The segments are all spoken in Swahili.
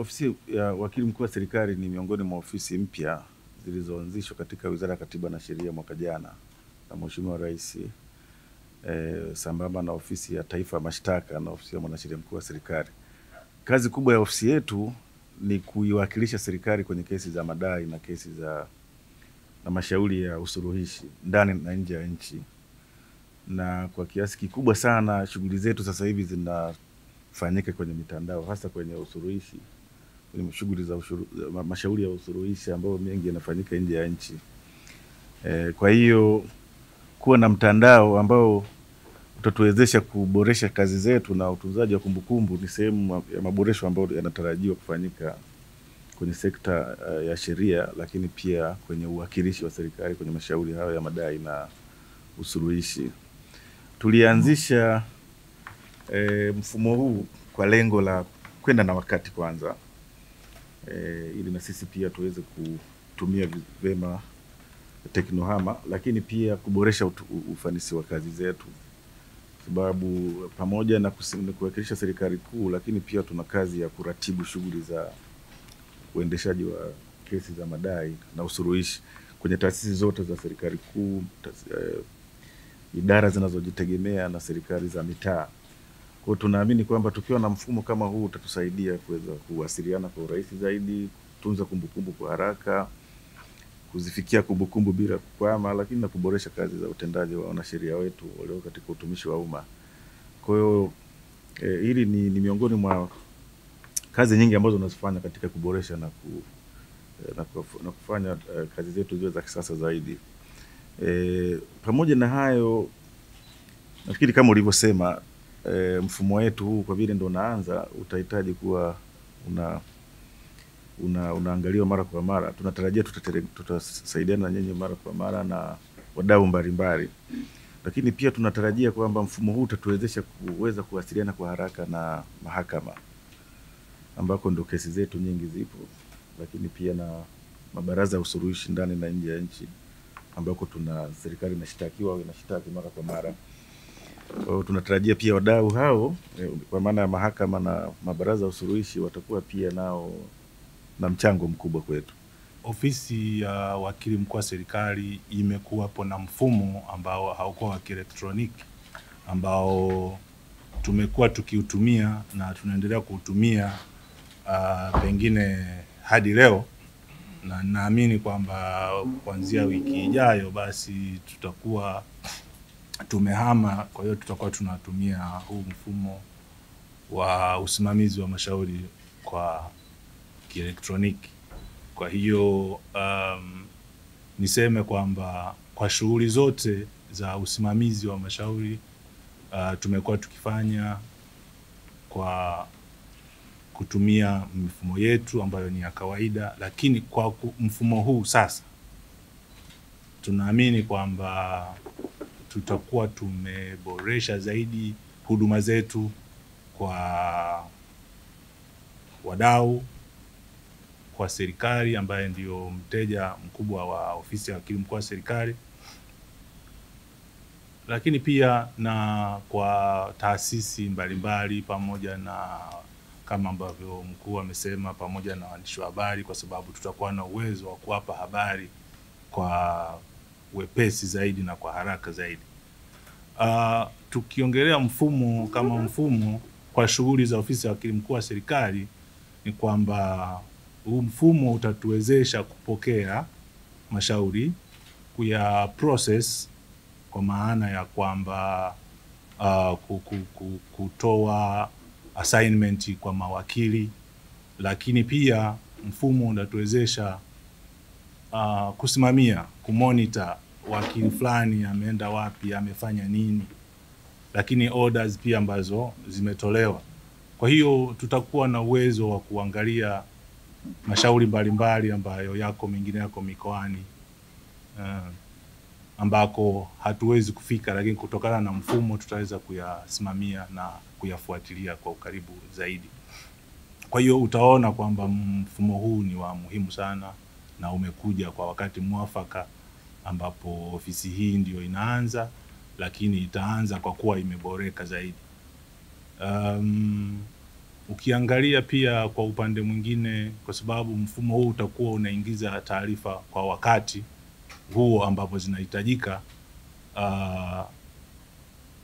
ofisi ya wakili mkuu wa serikali ni miongoni mwa ofisi mpya zilizoanzishwa katika Wizara ya Katiba na Sheria mwaka jana na Mheshimiwa Rais e, sambamba na ofisi ya Taifa ya Mashtaka na ofisi ya Mwanasheria Mkuu wa Serikali. Kazi kubwa ya ofisi yetu ni kuiwakilisha serikali kwenye kesi za madai na kesi za na mashauri ya usuluhishi ndani na nje ya nchi, na kwa kiasi kikubwa sana shughuli zetu sasa hivi zinafanyika kwenye mitandao, hasa kwenye usuluhishi, shughuli za ushuru, mashauri ya usuluhishi ambayo mengi yanafanyika nje ya nchi. E, kwa hiyo kuwa na mtandao ambao utatuwezesha kuboresha kazi zetu na utunzaji wa kumbukumbu ni sehemu ya maboresho ambayo yanatarajiwa kufanyika kwenye sekta uh, ya sheria, lakini pia kwenye uwakilishi wa serikali kwenye mashauri hayo ya madai na usuluhishi. Tulianzisha e, mfumo huu kwa lengo la kwenda na wakati kwanza, e, ili na sisi pia tuweze kutumia vema teknohama, lakini pia kuboresha utu, ufanisi wa kazi zetu sababu pamoja na kuwakilisha serikali kuu, lakini pia tuna kazi ya kuratibu shughuli za uendeshaji wa kesi za madai na usuluhishi kwenye taasisi zote za serikali kuu, eh, idara zinazojitegemea na serikali za mitaa. Kwa tunaamini kwamba tukiwa na mfumo kama huu utatusaidia kuweza kuwasiliana kwa urahisi zaidi, kutunza kumbukumbu kwa haraka, kuzifikia kumbukumbu bila kukwama, lakini na kuboresha kazi za utendaji wa wanasheria wetu walio katika utumishi wa umma. Kwa hiyo eh, hili ni, ni miongoni mwa kazi nyingi ambazo unazifanya katika kuboresha na, ku, eh, na, kuf, na kufanya uh, kazi zetu ziwe za kisasa zaidi. E, pamoja na hayo nafikiri kama ulivyosema e, mfumo wetu huu kwa vile ndo unaanza utahitaji kuwa una una unaangaliwa mara kwa mara. Tunatarajia tutasaidiana na nyinyi mara kwa mara na wadau mbalimbali, lakini pia tunatarajia kwamba mfumo huu utatuwezesha kuweza kuwasiliana kwa haraka na mahakama ambako ndo kesi zetu nyingi zipo, lakini pia na mabaraza ya usuluhishi ndani na nje ya nchi ambako tuna serikali inashitakiwa au inashtaki mara kwa mara. Kwa hiyo tunatarajia pia wadau hao eh, kwa maana ya mahakama na mabaraza ya usuluhishi watakuwa pia nao na mchango mkubwa kwetu. Ofisi ya wakili mkuu wa serikali imekuwapo na mfumo ambao haukuwa wa kielektroniki ambao tumekuwa tukiutumia na tunaendelea kuutumia uh, pengine hadi leo, na naamini kwamba kuanzia wiki ijayo basi tutakuwa tumehama. Kwa hiyo tutakuwa tunatumia huu mfumo wa usimamizi wa mashauri kwa kielektroniki. Kwa hiyo um, niseme kwamba kwa shughuli zote za usimamizi wa mashauri uh, tumekuwa tukifanya kwa kutumia mifumo yetu ambayo ni ya kawaida, lakini kwa mfumo huu sasa tunaamini kwamba tutakuwa tumeboresha zaidi huduma zetu kwa wadau kwa serikali ambaye ndio mteja mkubwa wa ofisi ya wakili mkuu wa serikali, lakini pia na kwa taasisi mbalimbali pamoja na kama ambavyo mkuu amesema, pamoja na waandishi wa habari, kwa sababu tutakuwa na uwezo wa kuwapa habari kwa wepesi zaidi na kwa haraka zaidi. Uh, tukiongelea mfumo kama mfumo kwa shughuli za ofisi ya wakili mkuu wa serikali ni kwamba huu mfumo utatuwezesha kupokea mashauri kuya process kwa maana ya kwamba uh, ku- ku- ku- kutoa assignment kwa mawakili, lakini pia mfumo unatuwezesha uh, kusimamia kumonita wakili fulani ameenda wapi, amefanya nini, lakini orders pia ambazo zimetolewa. Kwa hiyo tutakuwa na uwezo wa kuangalia mashauri mbalimbali ambayo yako mengine yako mikoani uh, ambako hatuwezi kufika, lakini kutokana na mfumo tutaweza kuyasimamia na kuyafuatilia kwa ukaribu zaidi. Kwa hiyo utaona kwamba mfumo huu ni wa muhimu sana na umekuja kwa wakati mwafaka ambapo ofisi hii ndio inaanza, lakini itaanza kwa kuwa imeboreka zaidi. Um, Ukiangalia pia kwa upande mwingine, kwa sababu mfumo huu utakuwa unaingiza taarifa kwa wakati huo ambapo zinahitajika. Uh,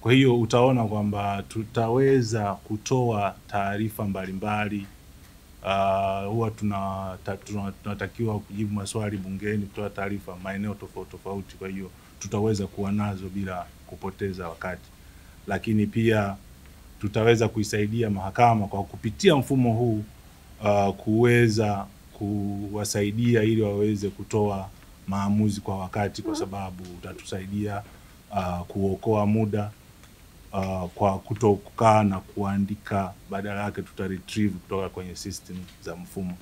kwa hiyo utaona kwamba tutaweza kutoa taarifa mbalimbali. Uh, huwa tuna, ta, tuna, tunatakiwa kujibu maswali bungeni, kutoa taarifa maeneo tofauti tofauti. Kwa hiyo tutaweza kuwa nazo bila kupoteza wakati, lakini pia tutaweza kuisaidia mahakama kwa kupitia mfumo huu uh, kuweza kuwasaidia ili waweze kutoa maamuzi kwa wakati, kwa sababu utatusaidia uh, kuokoa muda uh, kwa kutokaa na kuandika, badala yake tuta retrieve kutoka kwenye system za mfumo.